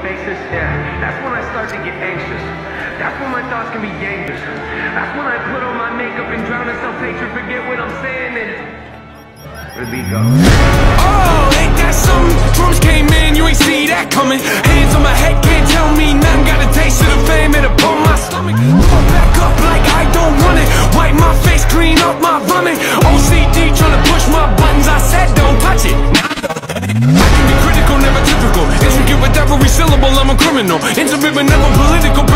faces, yeah, that's when I start to get anxious. That's when my thoughts can be dangerous. That's when I put on my makeup and drown in self-hatred, forget what I'm saying, and where the beat go? Oh, ain't that something? Drums came in, you ain't see that coming. I'm a criminal. Never political.